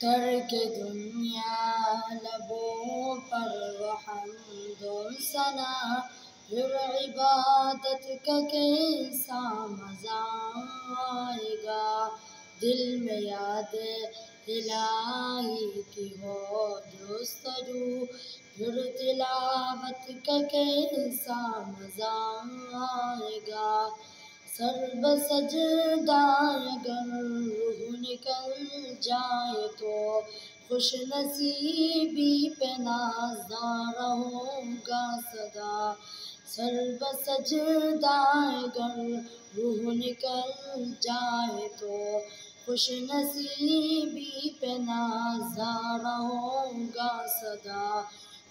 ترک دنیا لبوں پر وحمد و ثنا، پھر عبادت کا کیسا مزہ آئے گا؟ دل میں یاد الہی کی ہو جستجو پھر تلاوت کا کیسا مزہ آئے گا؟ سر بسجدہ اگر نکل جائے تو خوش نصیبی پہ نازدار ہوگا صدا۔ سر بسجدہ اگر روح نکل جائے تو خوش نصیبی پہ نازدار ہوگا صدا۔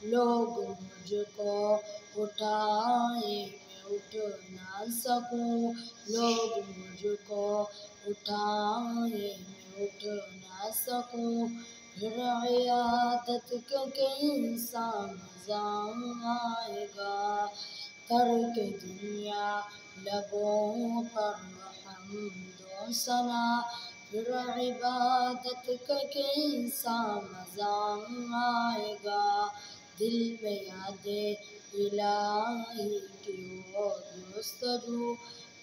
لوگ مجھ کو اٹھائے اٹھ نہ سکوں۔ لوگ مجھ کو اٹھائے میں اٹھ نہ سکوں پھر عیادت کا کیسا مزہ آئے گا ترک دنیا لبوں پر حمد و ثنا پھر عبادت کا کیسا مزہ آئے گا دل میں یاد الہی کی ہو جستجو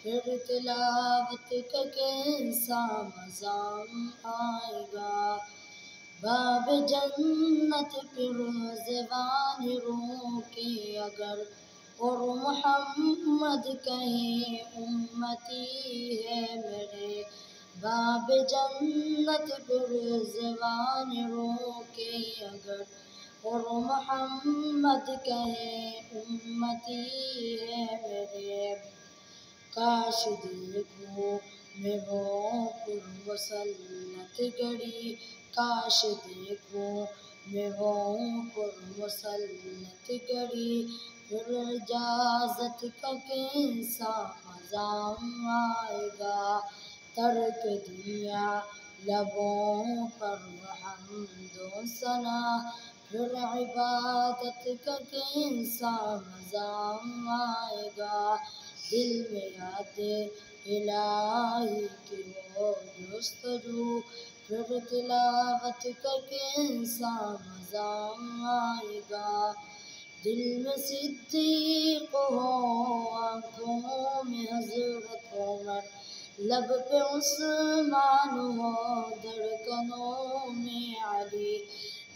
پھر تلاوت کا کیسا مزہ آئے گا؟ باب جنت پھر زبان رو کے اگر اور محمد کہیں امتی ہے میرے۔ باب جنت پھر زبان رو کے اگر اور محمد کہیں امتی ہے میرے۔ کاش دیکھوں میں وہ پر مسلط گڑی کاش دیکھوں میں وہ پر مسلط گڑی پھر اجازت کا کیسا مزہ آئے گا ترک دنیا لبوں پر حمد و ثنا پھر عبادت کا کیسا مزہ آئے گا دل میں یاد الہی کی ہو جستجو پھر تلاوت کا کیسا مزہ آئے گا۔ دل میں صدیق ہو، آنکھوں میں حضرت عمر۔ لب پہ عثمان ہو، دھڑکنوں میں علی۔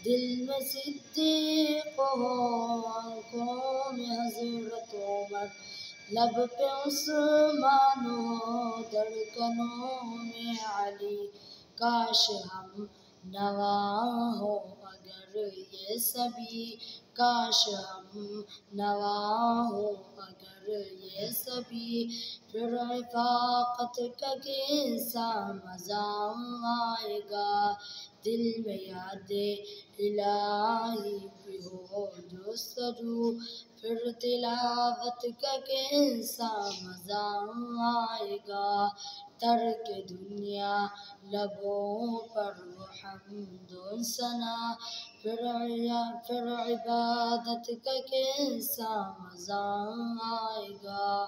دل میں صدیق ہو، آنکھوں میں حضرت عمر۔ لب پہ عثمان ہو دھڑکنوں میں علی کاش ہم نوا ہو اگر یہ سبھی۔ کاش ہم نوا ہو اگر یہ سبھی۔ پھر رفاقت کا کیسا مزہ آئے گا۔ دل میں یاد الہی کی ہو گسترو پھر تلاوت کا کیسا مزہ آئے گا؟ ترک دنیا، لبوں پر حمد و ثنا۔ پھر پھر عبادت کا کیسا مزہ آئے گا؟